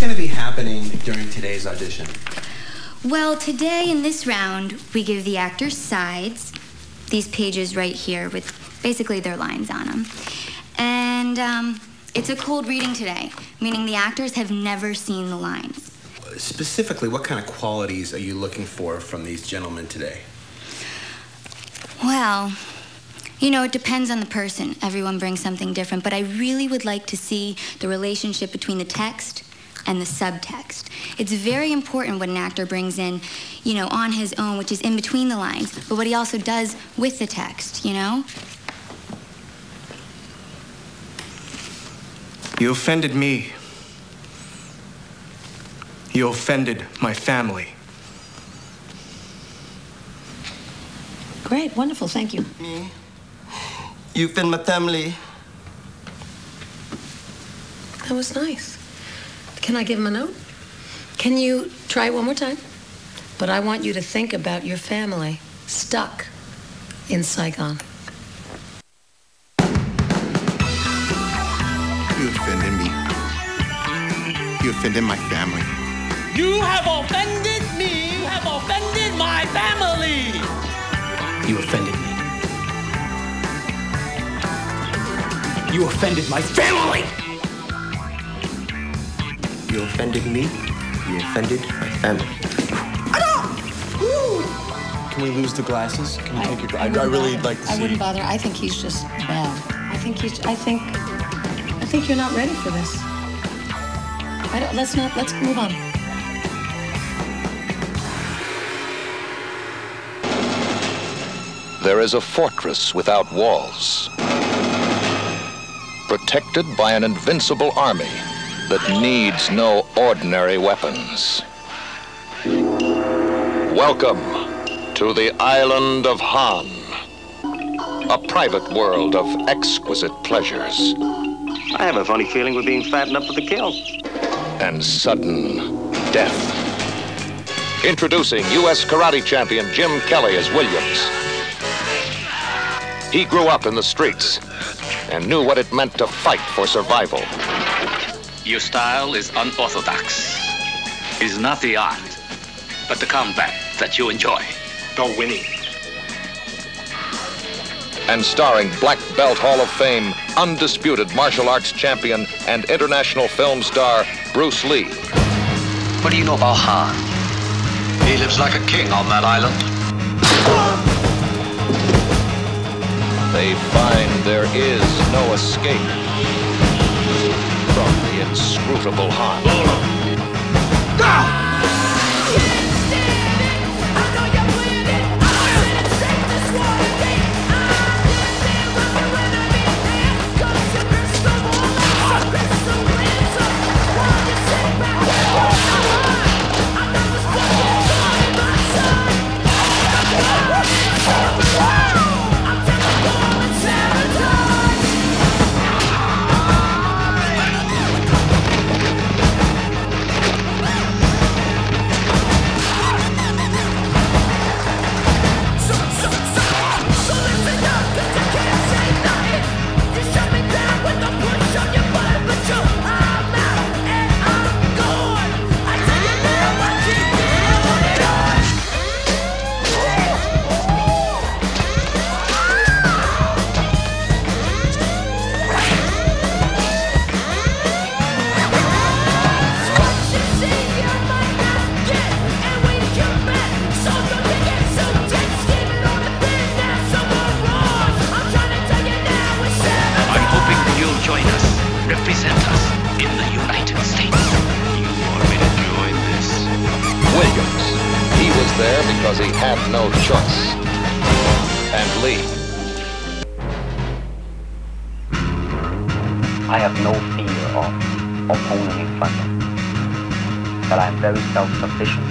going to be happening during today's audition? Well, today in this round, we give the actors sides, these pages right here with basically their lines on them. And um, it's a cold reading today, meaning the actors have never seen the lines. Specifically, what kind of qualities are you looking for from these gentlemen today? Well, you know, it depends on the person. Everyone brings something different, but I really would like to see the relationship between the text and the subtext. It's very important what an actor brings in, you know, on his own, which is in between the lines, but what he also does with the text, you know? You offended me. You offended my family. Great, wonderful, thank you. Me? You've been my family. That was nice. Can I give him a note? Can you try it one more time? But I want you to think about your family stuck in Saigon. You offended me. You offended my family. You have offended me. You have offended my family. You offended me. You offended my family. You offended me. You offended my family. Can we lose the glasses? Can you take your? I, I wouldn't really bother. like to I see. wouldn't bother. I think he's just bad. I think he's. I think. I think you're not ready for this. I don't, let's not. Let's move on. There is a fortress without walls, protected by an invincible army that needs no ordinary weapons. Welcome to the island of Han, a private world of exquisite pleasures I have a funny feeling we're being fattened up for the kill. and sudden death. Introducing U.S. karate champion Jim Kelly as Williams. He grew up in the streets and knew what it meant to fight for survival. Your style is unorthodox. It is not the art, but the combat that you enjoy. The winning. And starring Black Belt Hall of Fame, undisputed martial arts champion, and international film star Bruce Lee. What do you know about Han? He lives like a king on that island. They find there is no escape from the inscrutable Han. There because he had no choice. And Lee. I have no fear of opponent in front of me. But I am very self-sufficient.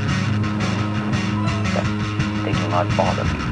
They do not bother me.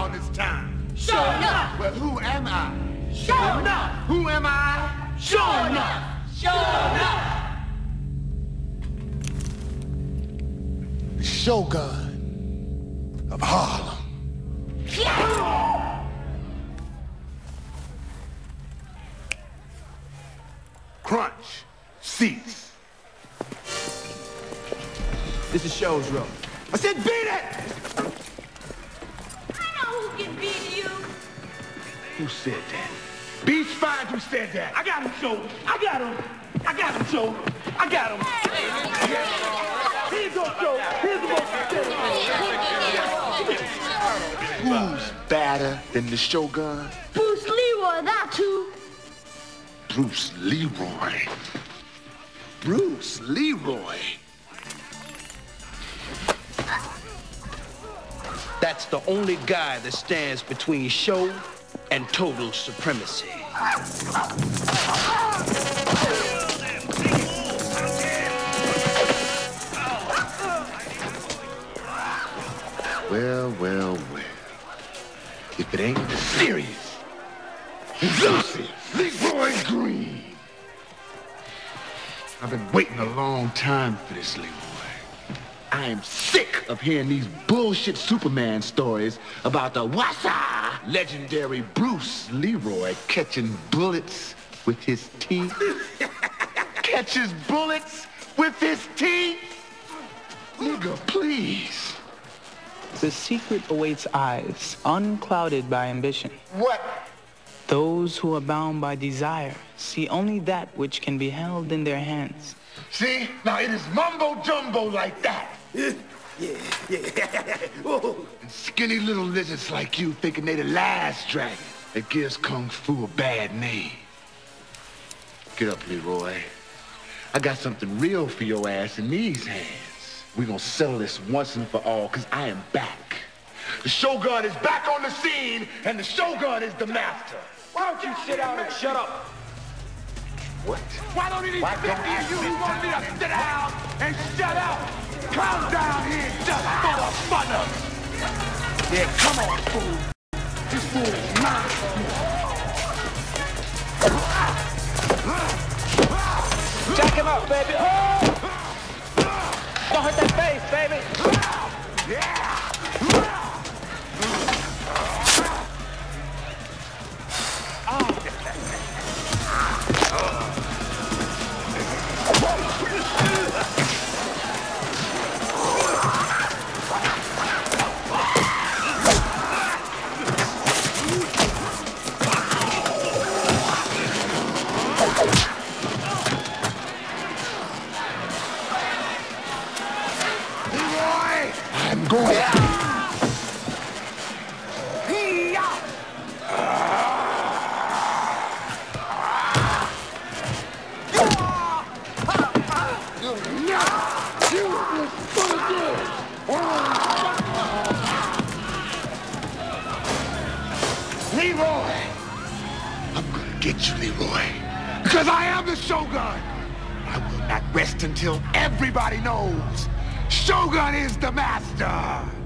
Down around this time? Sho'nuff. Well, who am I? Sho'nuff. Who am I? Sho'nuff. Sure enough. The Shogun of Harlem. Crunch. cease. This is Show's room. I said beat it! I know who can beat you. Who said that? Beach fine, who said that? I got him, Joe. I got him. I got him, Joe. I got him. Here you go, Joe. Here's the most Who's badder than the Shogun? Bruce Leroy, that too. Bruce Leroy. Bruce Leroy. That's the only guy that stands between show and total supremacy. Well, well, well. If it ain't serious, Lucy Leroy Green. I've been waiting a long time for this, Leroy. I am sick of hearing these bullshit Superman stories about the Wassa legendary Bruce Leroy catching bullets with his teeth. Catches bullets with his teeth? Nigga, please. The secret awaits eyes, unclouded by ambition. What? Those who are bound by desire see only that which can be held in their hands. See? Now it is mumbo jumbo like that. Yeah, yeah. Whoa. And skinny little lizards like you thinking they the last dragon that gives Kung Fu a bad name. Get up, Leroy. I got something real for your ass in these hands. we gonna settle this once and for all, cause I am back. The Shogun is back on the scene, and the Shogun is the master. Why don't you sit down and shut up? What? Why don't any 50 of you who want me to sit down and shut up? Come down here just for the fun of it. Yeah, come on, fool. This fool is mine. Jack him up, baby. Oh! Don't hurt that face, baby. Leroy! I'm gonna get you, Leroy. Because I am the Shogun! I will not rest until everybody knows Shogun is the master!